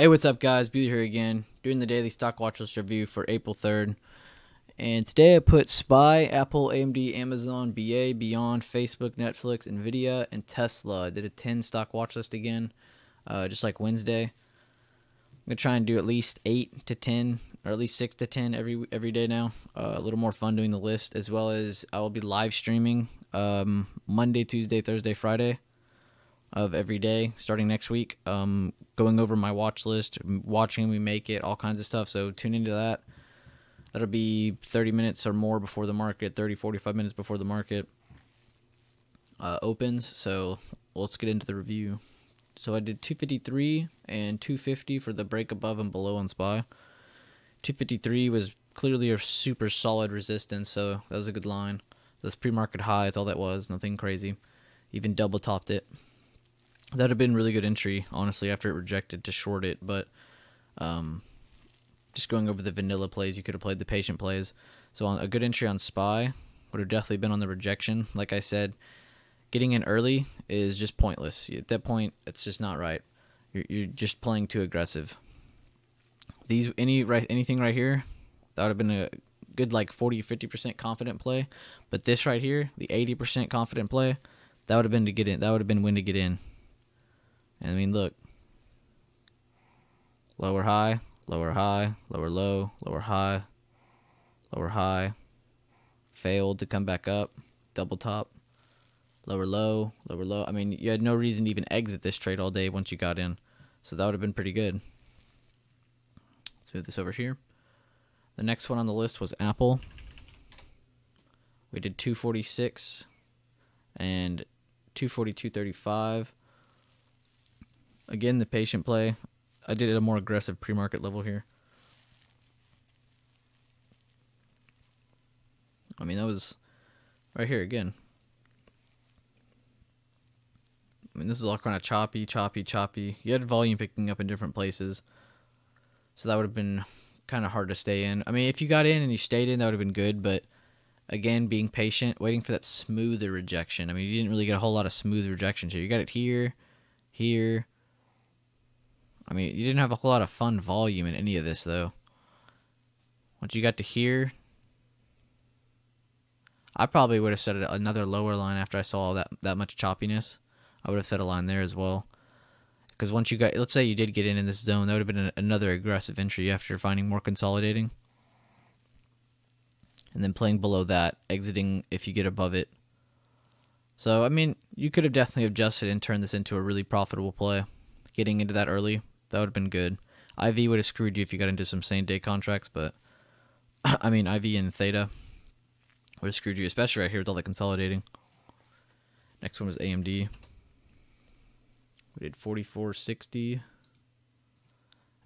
Hey, what's up, guys? Bueller here again, doing the daily stock watch list review for April 3rd. And today I put SPY, Apple, AMD, Amazon, BA, Beyond, Facebook, Netflix, Nvidia, and Tesla. I did a 10 stock watch list again, uh, just like Wednesday. I'm gonna try and do at least eight to 10, or at least six to 10 every every day now. Uh, a little more fun doing the list, as well as I will be live streaming um, Monday, Tuesday, Thursday, Friday of every day starting next week. Um, going over my watch list, watching me make it, all kinds of stuff. So tune into that. That'll be 30 minutes or more before the market, 30, 45 minutes before the market uh, opens. So let's get into the review. So I did 253 and 250 for the break above and below on SPY. 253 was clearly a super solid resistance, so that was a good line. This pre-market high, it's all that was, nothing crazy. Even double topped it that would have been really good entry, honestly, after it rejected to short it. But um, just going over the vanilla plays, you could have played the patient plays. So on, a good entry on SPY would have definitely been on the rejection. Like I said, getting in early is just pointless. At that point, it's just not right. You're, you're just playing too aggressive. These any right anything right here, that would have been a good like 40 50% confident play. But this right here, the 80% confident play, that would have been to get in. That would have been when to get in. I mean, look. Lower high, lower high, lower low, lower high, lower high. Failed to come back up. Double top. Lower low, lower low. I mean, you had no reason to even exit this trade all day once you got in. So that would have been pretty good. Let's move this over here. The next one on the list was Apple. We did 246 and 242.35. Again, the patient play. I did it a more aggressive pre-market level here. I mean, that was right here again. I mean, this is all kind of choppy, choppy, choppy. You had volume picking up in different places. So that would have been kind of hard to stay in. I mean, if you got in and you stayed in, that would have been good. But again, being patient, waiting for that smoother rejection. I mean, you didn't really get a whole lot of smooth rejections here. You got it here, here, I mean, you didn't have a whole lot of fun volume in any of this, though. Once you got to here, I probably would have set another lower line after I saw that that much choppiness. I would have set a line there as well. Because once you got, let's say you did get in in this zone, that would have been another aggressive entry after finding more consolidating. And then playing below that, exiting if you get above it. So, I mean, you could have definitely adjusted and turned this into a really profitable play, getting into that early. That would have been good. IV would have screwed you if you got into some same day contracts, but I mean IV and Theta would have screwed you, especially right here with all the consolidating. Next one was AMD. We did 4460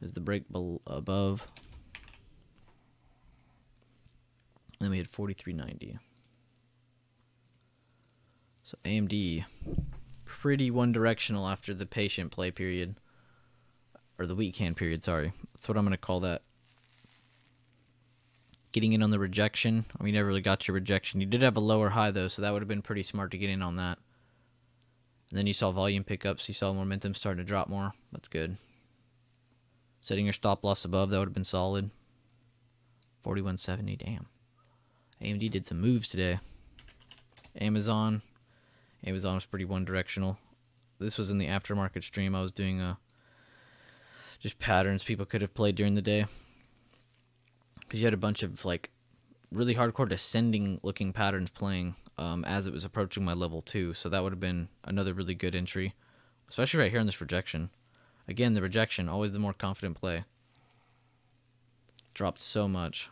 is the break above. And then we had 4390. So AMD pretty one directional after the patient play period or the weekend period, sorry. That's what I'm going to call that. Getting in on the rejection. I mean, you never really got your rejection. You did have a lower high, though, so that would have been pretty smart to get in on that. And then you saw volume pickups. You saw momentum starting to drop more. That's good. Setting your stop loss above, that would have been solid. 4170, damn. AMD did some moves today. Amazon. Amazon was pretty one directional. This was in the aftermarket stream. I was doing a just patterns people could have played during the day. Because you had a bunch of like really hardcore descending looking patterns playing um, as it was approaching my level two. So that would have been another really good entry, especially right here in this rejection. Again, the rejection always the more confident play. Dropped so much.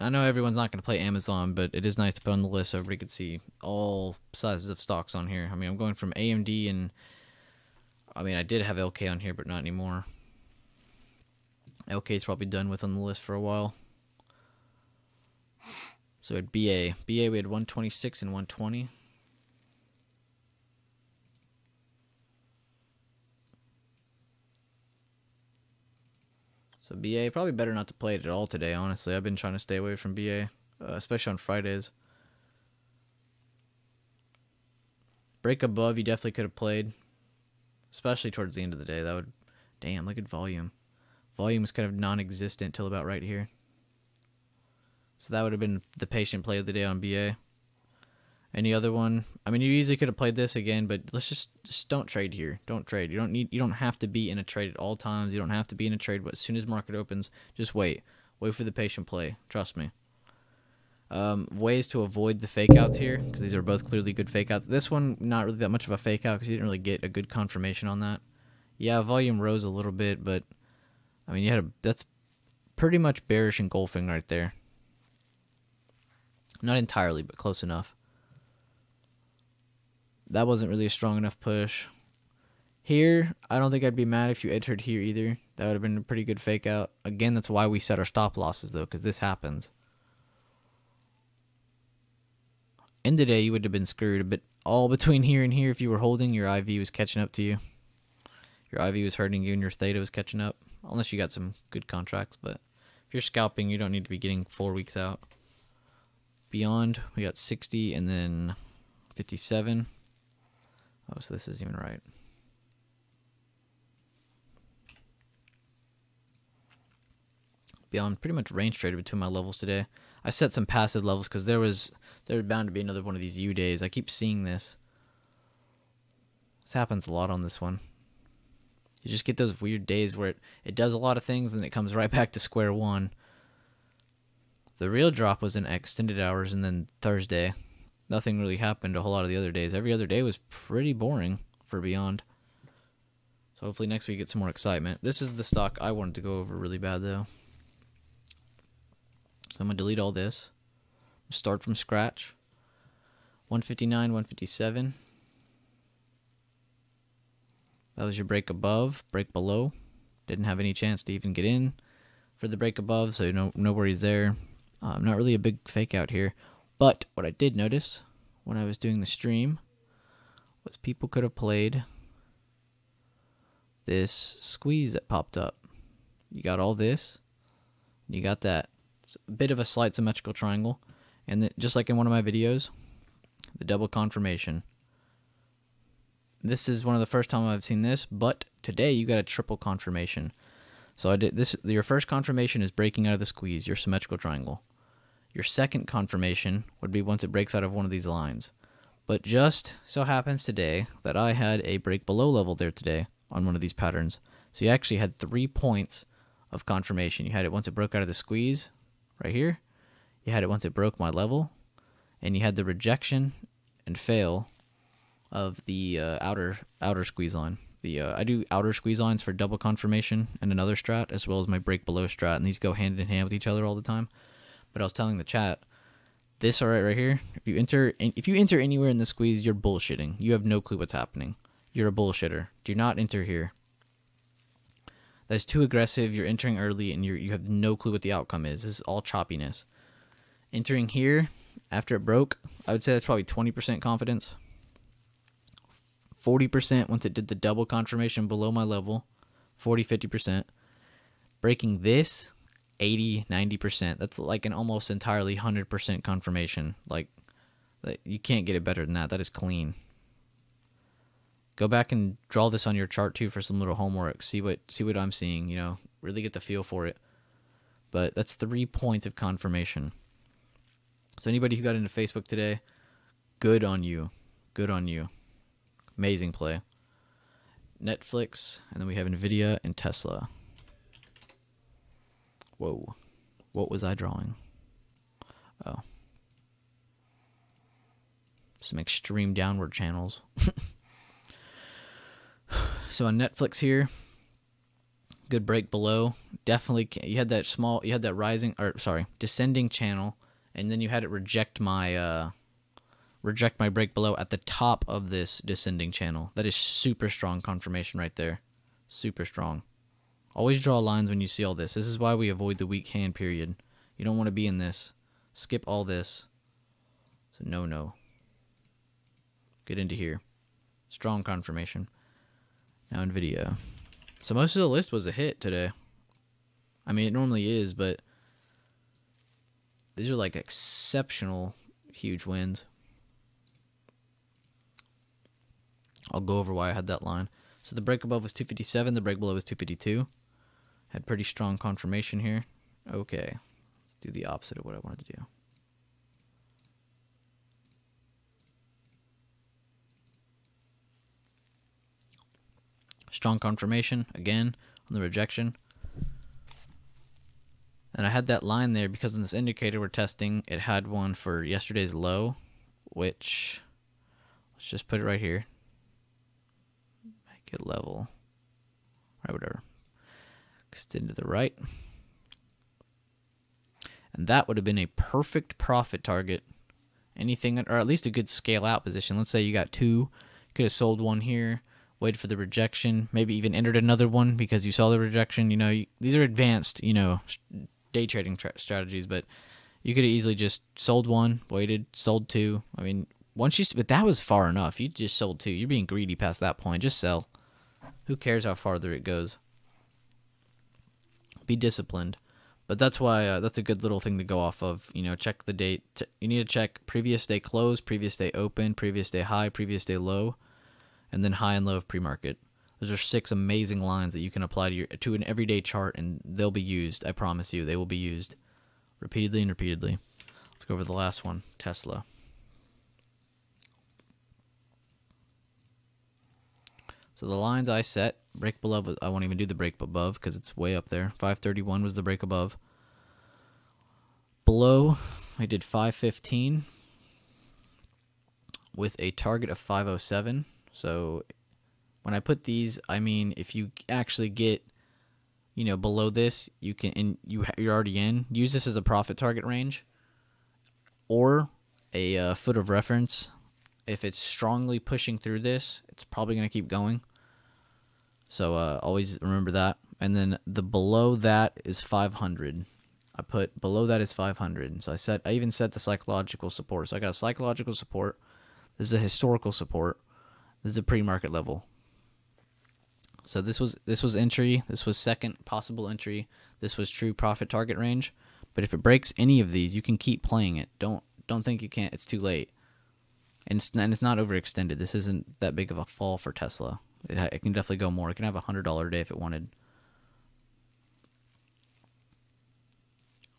I know everyone's not going to play Amazon, but it is nice to put on the list so everybody could see all sizes of stocks on here. I mean, I'm going from AMD and I mean, I did have LK on here, but not anymore. LK is probably done with on the list for a while. So at BA. BA we had 126 and 120. So BA, probably better not to play it at all today, honestly. I've been trying to stay away from BA, uh, especially on Fridays. Break above, you definitely could have played, especially towards the end of the day. That would, damn, look at volume. Volume was kind of non-existent till about right here. So that would have been the patient play of the day on BA. Any other one? I mean, you easily could have played this again, but let's just just don't trade here. Don't trade. You don't need. You don't have to be in a trade at all times. You don't have to be in a trade. But as soon as market opens, just wait. Wait for the patient play. Trust me. Um, ways to avoid the fake outs here because these are both clearly good fake outs. This one not really that much of a fake out because you didn't really get a good confirmation on that. Yeah, volume rose a little bit, but I mean you had a that's pretty much bearish engulfing right there. Not entirely, but close enough. That wasn't really a strong enough push. Here, I don't think I'd be mad if you entered here either. That would have been a pretty good fake out. Again, that's why we set our stop losses though, because this happens. End of day, you would have been screwed. But all between here and here, if you were holding, your IV was catching up to you. Your IV was hurting you, and your theta was catching up. Unless you got some good contracts, but if you're scalping, you don't need to be getting four weeks out. Beyond, we got 60 and then 57. Oh, so this isn't even right. Beyond pretty much range traded between my levels today. I set some passive levels because there was there's bound to be another one of these U days. I keep seeing this. This happens a lot on this one. You just get those weird days where it, it does a lot of things and it comes right back to square one. The real drop was in extended hours and then Thursday. Nothing really happened a whole lot of the other days. Every other day was pretty boring for Beyond. So hopefully next week get some more excitement. This is the stock I wanted to go over really bad though. So I'm going to delete all this. Start from scratch. 159, 157. That was your break above, break below. Didn't have any chance to even get in for the break above, so no no worries there. Uh, not really a big fake out here. But what I did notice when I was doing the stream was people could have played this squeeze that popped up. You got all this, you got that. It's a bit of a slight symmetrical triangle. And the, just like in one of my videos, the double confirmation. This is one of the first time I've seen this, but today you got a triple confirmation. So I did this. Your first confirmation is breaking out of the squeeze, your symmetrical triangle. Your second confirmation would be once it breaks out of one of these lines. But just so happens today that I had a break below level there today on one of these patterns. So you actually had three points of confirmation. You had it once it broke out of the squeeze right here, you had it once it broke my level, and you had the rejection and fail of the uh, outer outer squeeze line. The uh, I do outer squeeze lines for double confirmation and another strat, as well as my break below strat, and these go hand in hand with each other all the time. But I was telling the chat, this alright right here. If you enter, if you enter anywhere in the squeeze, you're bullshitting. You have no clue what's happening. You're a bullshitter. Do not enter here. That is too aggressive. You're entering early, and you you have no clue what the outcome is. This is all choppiness. Entering here after it broke, I would say that's probably 20% confidence. 40% once it did the double confirmation below my level. 40, 50%. Breaking this, 80, 90%. That's like an almost entirely 100% confirmation. Like, you can't get it better than that. That is clean. Go back and draw this on your chart too for some little homework. See what see what I'm seeing, you know, really get the feel for it. But that's 3 points of confirmation. So anybody who got into Facebook today, good on you. Good on you. Amazing play. Netflix, and then we have Nvidia and Tesla. Whoa. What was I drawing? Oh. Some extreme downward channels. so on Netflix here, good break below. Definitely, you had that small, you had that rising, or sorry, descending channel and then you had it reject my uh, reject my break below at the top of this descending channel. That is super strong confirmation right there. Super strong. Always draw lines when you see all this. This is why we avoid the weak hand period. You don't want to be in this. Skip all this. So no, no. Get into here. Strong confirmation. Now NVIDIA. So most of the list was a hit today. I mean, it normally is, but these are like exceptional huge wins. I'll go over why I had that line. So the break above was 257, the break below was 252. Had pretty strong confirmation here. Okay, let's do the opposite of what I wanted to do. Strong confirmation again on the rejection. And I had that line there because in this indicator we're testing, it had one for yesterday's low, which let's just put it right here. It level. Right, whatever. Extend to the right. And that would have been a perfect profit target. Anything, or at least a good scale out position. Let's say you got two, you could have sold one here, waited for the rejection, maybe even entered another one because you saw the rejection. You know, you, these are advanced, you know, day trading tra- strategies, but you could have easily just sold one, waited, sold two. I mean, once you, but that was far enough. You just sold two. You're being greedy past that point. Just sell. Who cares how farther it goes? Be disciplined. But that's why uh, that's a good little thing to go off of. You know, check the date. You need to check previous day close, previous day open, previous day high, previous day low, and then high and low of pre-market. Those are six amazing lines that you can apply to your to an everyday chart, and they'll be used. I promise you, they will be used repeatedly and repeatedly. Let's go over the last one, Tesla. So the lines I set, break below, I won't even do the break above because it's way up there. 531 was the break above. Below, I did 515 with a target of 507. So when I put these, I mean if you actually get, you know, below this, you can and you you're already in. Use this as a profit target range, or a uh, foot of reference. If it's strongly pushing through this, it's probably going to keep going. So uh, always remember that. And then the below that is 500. I put below that is 500. So I set I even set the psychological support. So I got a psychological support. This is a historical support. This is a pre-market level. So this was this was entry. This was second possible entry. This was true profit target range. But if it breaks any of these, you can keep playing it. Don't don't think you can't. It's too late. And it's and it's not overextended. This isn't that big of a fall for Tesla. It, it can definitely go more. It can have a hundred dollar day if it wanted.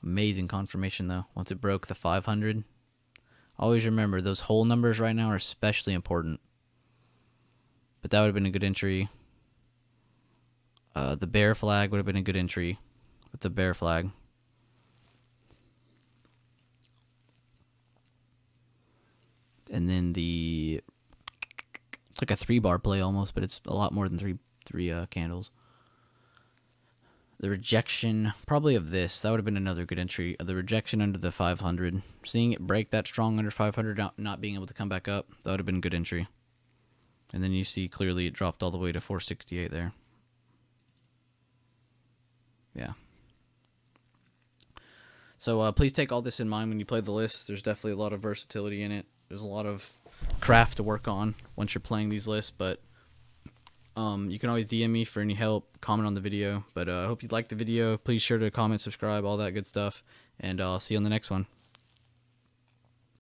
Amazing confirmation though. Once it broke the 500, always remember those whole numbers right now are especially important. But that would have been a good entry. Uh, the bear flag would have been a good entry. With the bear flag. And then the like a three bar play almost, but it's a lot more than three three uh, candles. The rejection, probably of this, that would have been another good entry. The rejection under the 500, seeing it break that strong under 500, not, not being able to come back up, that would have been a good entry. And then you see clearly it dropped all the way to 468 there. Yeah. So uh, please take all this in mind when you play the list. There's definitely a lot of versatility in it. There's a lot of craft to work on once you're playing these lists, but um, you can always DM me for any help, comment on the video. But uh, I hope you liked the video. Please sure to comment, subscribe, all that good stuff, and I'll see you on the next one.